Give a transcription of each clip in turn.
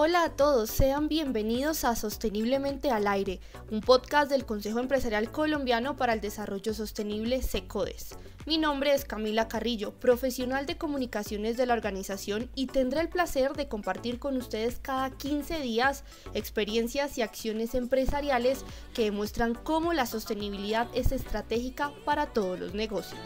Hola a todos, sean bienvenidos a Sosteniblemente al Aire, un podcast del Consejo Empresarial Colombiano para el Desarrollo Sostenible, SECODES. Mi nombre es Camila Carrillo, profesional de comunicaciones de la organización y tendré el placer de compartir con ustedes cada 15 días experiencias y acciones empresariales que demuestran cómo la sostenibilidad es estratégica para todos los negocios.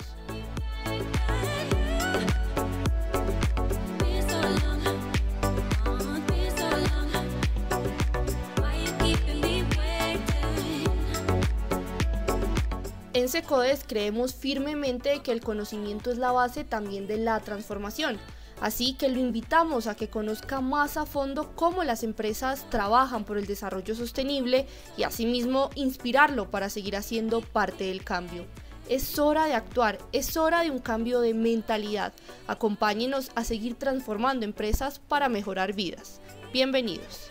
En Secodes creemos firmemente que el conocimiento es la base también de la transformación. Así que lo invitamos a que conozca más a fondo cómo las empresas trabajan por el desarrollo sostenible y asimismo inspirarlo para seguir haciendo parte del cambio. Es hora de actuar, es hora de un cambio de mentalidad. Acompáñenos a seguir transformando empresas para mejorar vidas. Bienvenidos.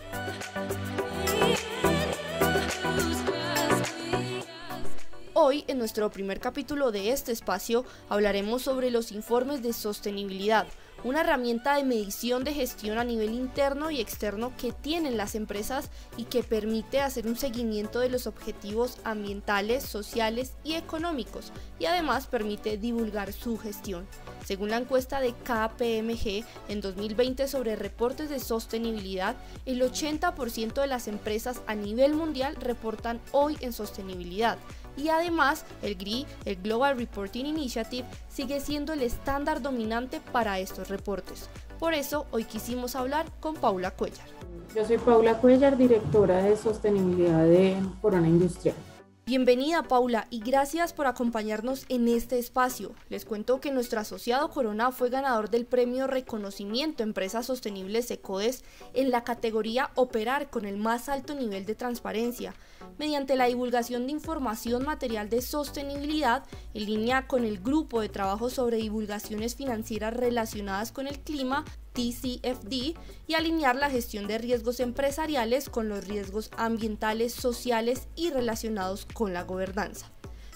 Hoy, en nuestro primer capítulo de este espacio, hablaremos sobre los informes de sostenibilidad, una herramienta de medición de gestión a nivel interno y externo que tienen las empresas y que permite hacer un seguimiento de los objetivos ambientales, sociales y económicos y además permite divulgar su gestión. Según la encuesta de KPMG en 2020 sobre reportes de sostenibilidad, el 80% de las empresas a nivel mundial reportan hoy en sostenibilidad y además el GRI, el Global Reporting Initiative, sigue siendo el estándar dominante para estos reportes. Por eso hoy quisimos hablar con Paula Cuellar. Yo soy Paula Cuellar, directora de sostenibilidad de Corona Industrial. Bienvenida Paula y gracias por acompañarnos en este espacio. Les cuento que nuestro asociado Corona fue ganador del premio Reconocimiento Empresas Sostenibles ECODES en la categoría Operar con el más alto nivel de transparencia, mediante la divulgación de información material de sostenibilidad en línea con el grupo de trabajo sobre divulgaciones financieras relacionadas con el clima TCFD y alinear la gestión de riesgos empresariales con los riesgos ambientales, sociales y relacionados con la gobernanza.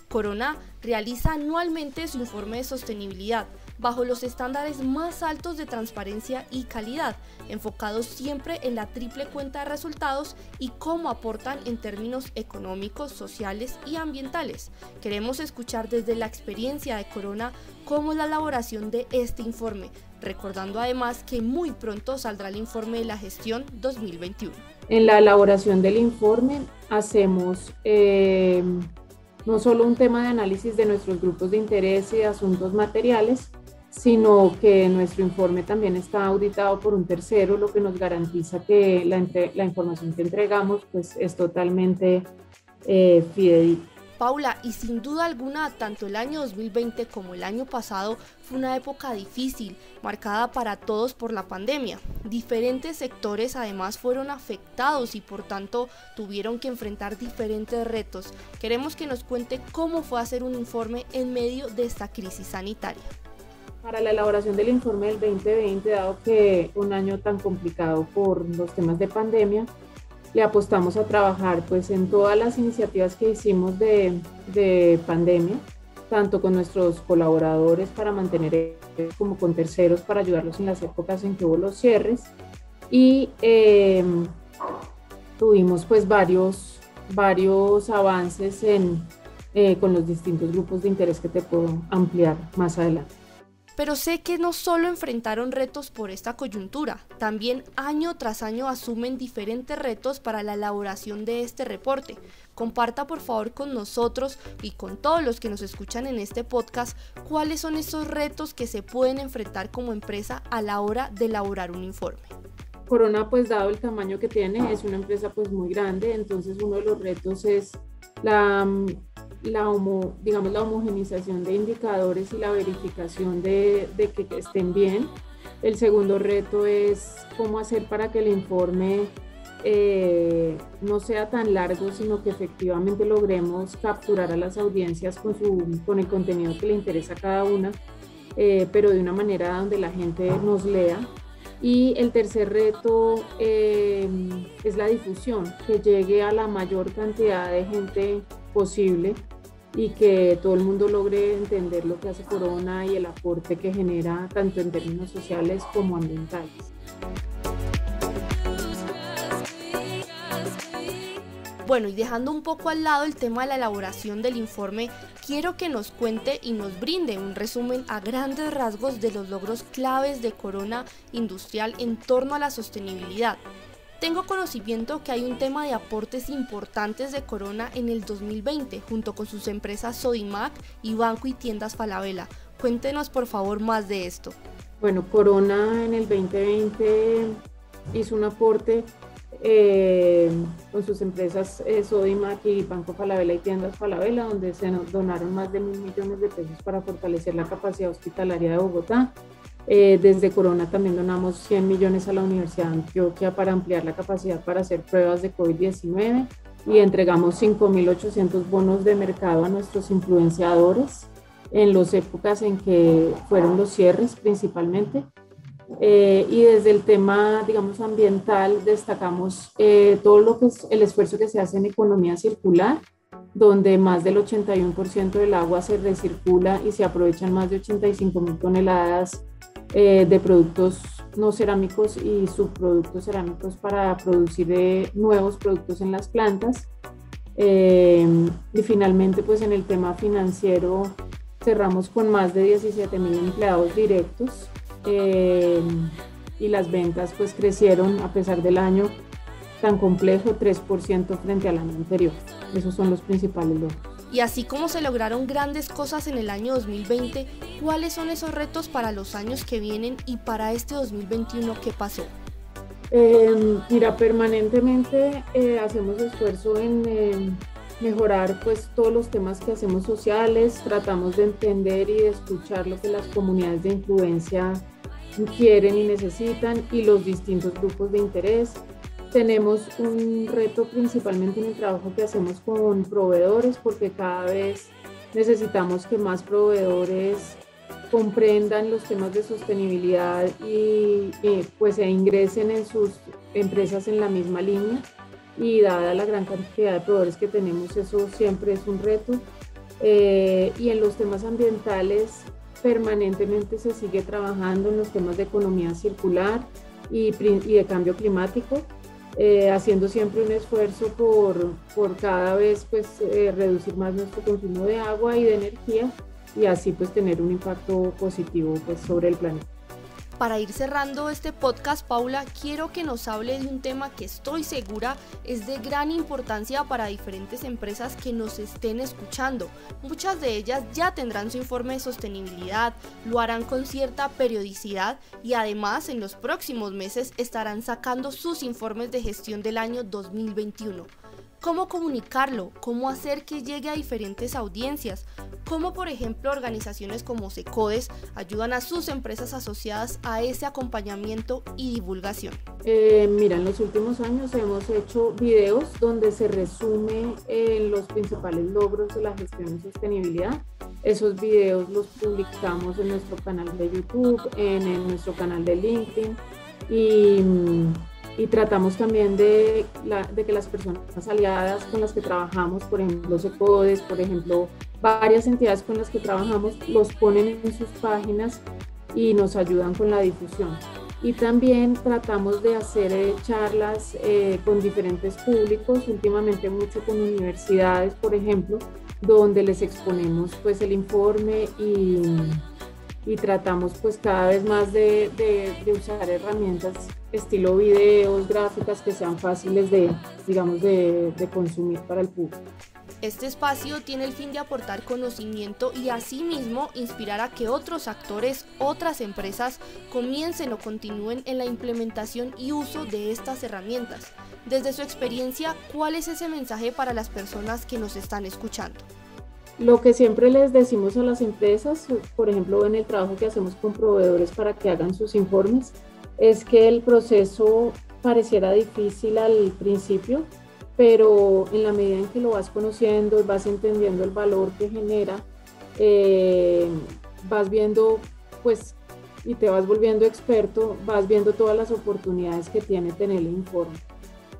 Corona realiza anualmente su informe de sostenibilidad bajo los estándares más altos de transparencia y calidad, enfocados siempre en la triple cuenta de resultados y cómo aportan en términos económicos, sociales y ambientales. Queremos escuchar desde la experiencia de Corona cómo es la elaboración de este informe, recordando además que muy pronto saldrá el informe de la gestión 2021. En la elaboración del informe hacemos eh, no solo un tema de análisis de nuestros grupos de interés y asuntos materiales, sino que nuestro informe también está auditado por un tercero, lo que nos garantiza que la, la información que entregamos pues, es totalmente eh, fidedigna. Paula, y sin duda alguna, tanto el año 2020 como el año pasado fue una época difícil, marcada para todos por la pandemia. Diferentes sectores además fueron afectados y por tanto tuvieron que enfrentar diferentes retos. Queremos que nos cuente cómo fue hacer un informe en medio de esta crisis sanitaria. Para la elaboración del informe del 2020, dado que un año tan complicado por los temas de pandemia, le apostamos a trabajar pues en todas las iniciativas que hicimos de, de pandemia, tanto con nuestros colaboradores para mantener como con terceros para ayudarlos en las épocas en que hubo los cierres. Y em, tuvimos pues varios, varios avances en, eh, con los distintos grupos de interés que te puedo ampliar más adelante pero sé que no solo enfrentaron retos por esta coyuntura, también año tras año asumen diferentes retos para la elaboración de este reporte. Comparta por favor con nosotros y con todos los que nos escuchan en este podcast cuáles son esos retos que se pueden enfrentar como empresa a la hora de elaborar un informe. Corona, pues dado el tamaño que tiene, es una empresa pues muy grande, entonces uno de los retos es la la, homo, digamos, la homogenización de indicadores y la verificación de, de, que estén bien. El segundo reto es cómo hacer para que el informe eh, no sea tan largo, sino que efectivamente logremos capturar a las audiencias con, su, con el contenido que le interesa a cada una, eh, pero de una manera donde la gente nos lea. Y el tercer reto eh, es la difusión, que llegue a la mayor cantidad de gente posible y que todo el mundo logre entender lo que hace Corona y el aporte que genera tanto en términos sociales como ambientales. Bueno, y dejando un poco al lado el tema de la elaboración del informe, quiero que nos cuente y nos brinde un resumen a grandes rasgos de los logros claves de Corona Industrial en torno a la sostenibilidad, tengo conocimiento que hay un tema de aportes importantes de Corona en el 2020 junto con sus empresas Sodimac y Banco y Tiendas Falabella. Cuéntenos por favor más de esto. Bueno, Corona en el 2020 hizo un aporte eh, con sus empresas eh, Sodimac y Banco Falabella y Tiendas Falabella, donde se nos donaron más de mil millones de pesos para fortalecer la capacidad hospitalaria de Bogotá. Eh, desde Corona también donamos 100 millones a la Universidad de Antioquia para ampliar la capacidad para hacer pruebas de COVID-19 y entregamos 5.800 bonos de mercado a nuestros influenciadores en las épocas en que fueron los cierres principalmente. Eh, y desde el tema, digamos, ambiental, destacamos eh, todo lo que es el esfuerzo que se hace en economía circular, donde más del 81% del agua se recircula y se aprovechan más de 85 mil toneladas eh, de productos no cerámicos y subproductos cerámicos para producir nuevos productos en las plantas. y finalmente, pues en el tema financiero, cerramos con más de 17 mil empleados directos eh, y las ventas pues crecieron a pesar del año tan complejo, 3% frente al año anterior. Esos son los principales logros. Y así como se lograron grandes cosas en el año 2020, ¿cuáles son esos retos para los años que vienen y para este 2021 qué pasó? Eh, mira, permanentemente eh, hacemos esfuerzo en mejorar pues todos los temas que hacemos sociales, tratamos de entender y de escuchar lo que las comunidades de influencia quieren y necesitan y los distintos grupos de interés. Tenemos un reto principalmente en el trabajo que hacemos con proveedores porque cada vez necesitamos que más proveedores comprendan los temas de sostenibilidad y, pues se ingresen en sus empresas en la misma línea y dada la gran cantidad de proveedores que tenemos, eso siempre es un reto. Eh, y en los temas ambientales, permanentemente se sigue trabajando en los temas de economía circular y, y de cambio climático, eh, haciendo siempre un esfuerzo por, por cada vez pues, eh, reducir más nuestro consumo de agua y de energía y así pues tener un impacto positivo pues, sobre el planeta. Para ir cerrando este podcast, Paula, quiero que nos hable de un tema que estoy segura es de gran importancia para diferentes empresas que nos estén escuchando. Muchas de ellas ya tendrán su informe de sostenibilidad, lo harán con cierta periodicidad y además en los próximos meses estarán sacando sus informes de gestión del año 2021 cómo comunicarlo, cómo hacer que llegue a diferentes audiencias, cómo por ejemplo organizaciones como SECODES ayudan a sus empresas asociadas a ese acompañamiento y divulgación. Eh, mira, en los últimos años hemos hecho videos donde se resume eh, los principales logros de la gestión de sostenibilidad. Esos videos los publicamos en nuestro canal de YouTube, en nuestro canal de LinkedIn y mm, y tratamos también de, que las personas aliadas con las que trabajamos, por ejemplo, SECODES, por ejemplo, varias entidades con las que trabajamos, los ponen en sus páginas y nos ayudan con la difusión. Y también tratamos de hacer eh, charlas eh, con diferentes públicos, últimamente mucho con universidades, por ejemplo, donde les exponemos pues el informe y, y tratamos pues cada vez más de, de, de usar herramientas estilo videos, gráficas que sean fáciles de, digamos, de, consumir para el público. Este espacio tiene el fin de aportar conocimiento y asimismo inspirar a que otros actores, otras empresas comiencen o continúen en la implementación y uso de estas herramientas. Desde su experiencia, ¿cuál es ese mensaje para las personas que nos están escuchando? Lo que siempre les decimos a las empresas, por ejemplo, en el trabajo que hacemos con proveedores para que hagan sus informes, es que el proceso pareciera difícil al principio, pero en la medida en que lo vas conociendo vas entendiendo el valor que genera, eh, vas viendo, pues, y te vas volviendo experto, vas viendo todas las oportunidades que tiene tener el informe.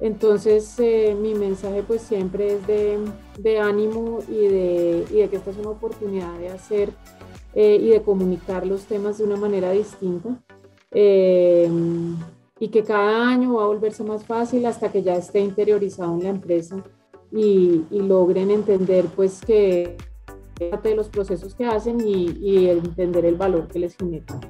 Entonces, eh, mi mensaje pues siempre es de, ánimo y de, que esta es una oportunidad de hacer eh, y de comunicar los temas de una manera distinta. Eh, y que cada año va a volverse más fácil hasta que ya esté interiorizado en la empresa y, logren entender pues que de los procesos que hacen y, y entender el valor que les genera.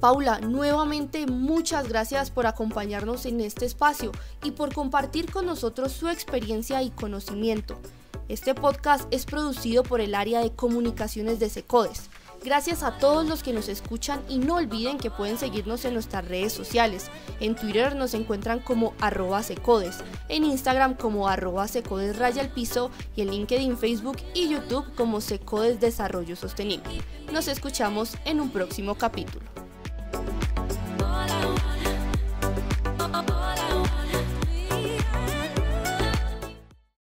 Paula, nuevamente muchas gracias por acompañarnos en este espacio y por compartir con nosotros su experiencia y conocimiento. Este podcast es producido por el área de comunicaciones de SECODES. Gracias a todos los que nos escuchan y no olviden que pueden seguirnos en nuestras redes sociales. En Twitter nos encuentran como arroba secodes, en Instagram como arroba y en LinkedIn, Facebook y YouTube como Secodes Desarrollo Sostenible. Nos escuchamos en un próximo capítulo.